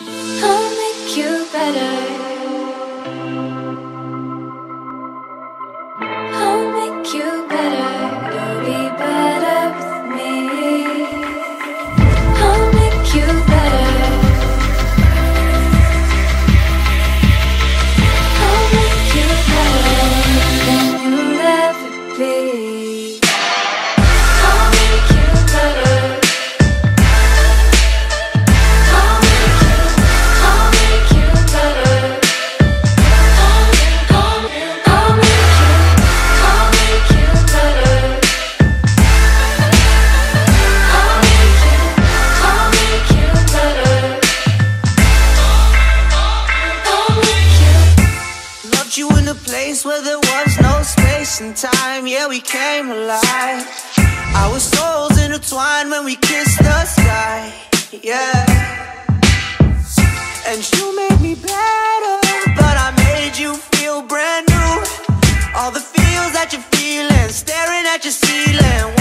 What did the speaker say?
I'll make you better. You. In a place where there was no space and time. Yeah, we came alive. Our souls intertwined when we kissed the sky. Yeah. And you made me better, but I made you feel brand new. All the feels that you're feeling, staring at your ceiling.